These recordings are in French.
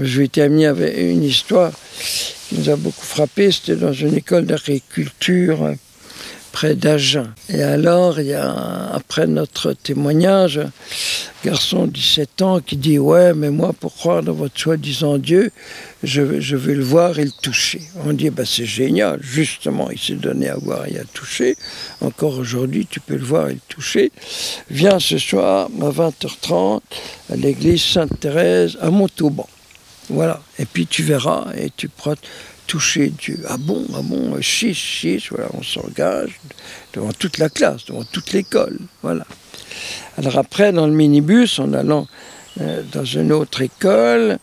Je été amené avec une histoire qui nous a beaucoup frappé. C'était dans une école d'agriculture près d'Agen. Et alors, il y a, après notre témoignage, un garçon de 17 ans qui dit Ouais, mais moi, pour croire dans votre soi-disant Dieu, je, je, veux le voir et le toucher. On dit bah, C'est génial, justement, il s'est donné à voir et à toucher. Encore aujourd'hui, tu peux le voir et le toucher. Viens ce soir à 20h30 à l'église Sainte-Thérèse à Montauban. Voilà. Et puis tu verras et tu pourras toucher Dieu. Ah bon, ah bon, chiche, chiche, voilà, on s'engage devant toute la classe, devant toute l'école, voilà. Alors après, dans le minibus, en allant euh, dans une autre école,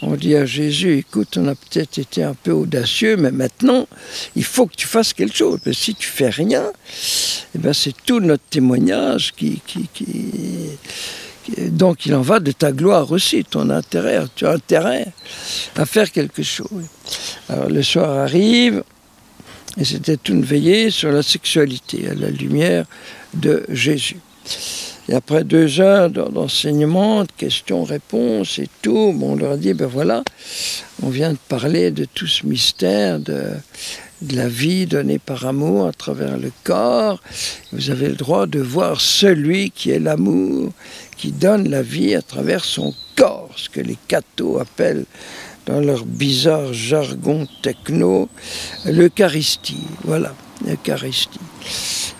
on dit à Jésus, écoute, on a peut-être été un peu audacieux, mais maintenant, il faut que tu fasses quelque chose. Parce que si tu fais rien, eh ben, c'est tout notre témoignage qui, donc il en va de ta gloire aussi, ton intérêt. Tu as intérêt à faire quelque chose. Alors le soir arrive, et c'était une veillée sur la sexualité à la lumière de Jésus. Et après deux heures d'enseignement, de questions-réponses et tout, on leur a dit, ben voilà, on vient de parler de tout ce mystère de, de la vie donnée par amour à travers le corps. Vous avez le droit de voir celui qui est l'amour, qui donne la vie à travers son corps, ce que les cathos appellent dans leur bizarre jargon techno l'Eucharistie. Voilà, l'Eucharistie.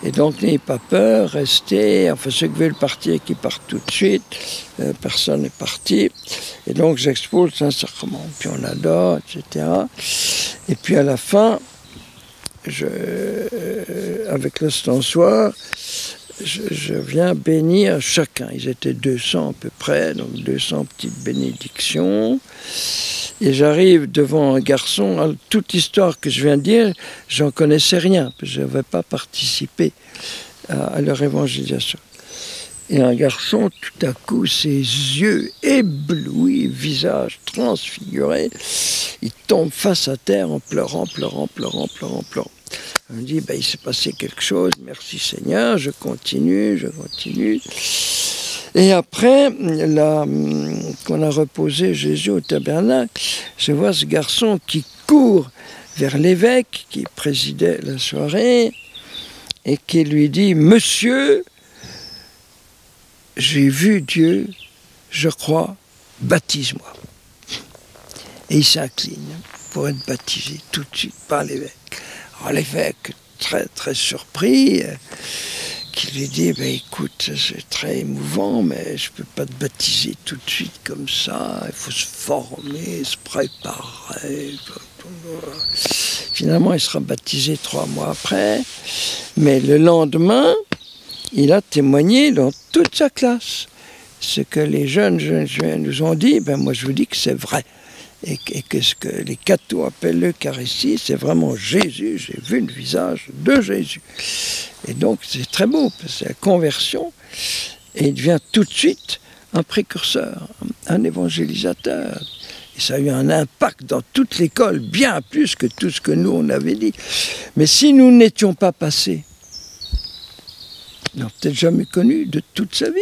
Et donc n'ayez pas peur, restez, enfin ceux qui veulent partir qui partent tout de suite, euh, personne n'est parti. Et donc j'expose un sacrement, puis on adore, etc. Et puis à la fin, je, euh, avec l'ostensoir, je, viens bénir chacun. Ils étaient 200 à peu près, donc 200 petites bénédictions. Et j'arrive devant un garçon, toute l'histoire que je viens de dire, j'en connaissais rien, je n'avais pas participé à, leur évangélisation. Et un garçon, tout à coup, ses yeux éblouis, visage transfiguré, il tombe face à terre en pleurant, pleurant, pleurant, pleurant, pleurant. On dit, ben, il s'est passé quelque chose, merci Seigneur, je continue, je continue. Et après, qu'on a reposé Jésus au tabernacle, je vois ce garçon qui court vers l'évêque qui présidait la soirée et qui lui dit, Monsieur, j'ai vu Dieu, je crois, baptise-moi. Et il s'incline pour être baptisé tout de suite par l'évêque. Alors l'évêque, très très surpris, euh, qui lui dit ben, écoute, c'est très émouvant, mais je ne peux pas te baptiser tout de suite comme ça, il faut se former, se préparer. Finalement, il sera baptisé trois mois après, mais le lendemain, il a témoigné dans toute sa classe. Ce que les jeunes, jeunes, jeunes nous ont dit, ben moi je vous dis que c'est vrai et, que ce que les cathos appellent l'Eucharistie, c'est vraiment Jésus, j'ai vu le visage de Jésus. Et donc c'est très beau, c'est la conversion, et il devient tout de suite un précurseur, un évangélisateur. Et ça a eu un impact dans toute l'école, bien plus que tout ce que nous on avait dit. Mais si nous n'étions pas passés, il n'a peut-être jamais connu de toute sa vie.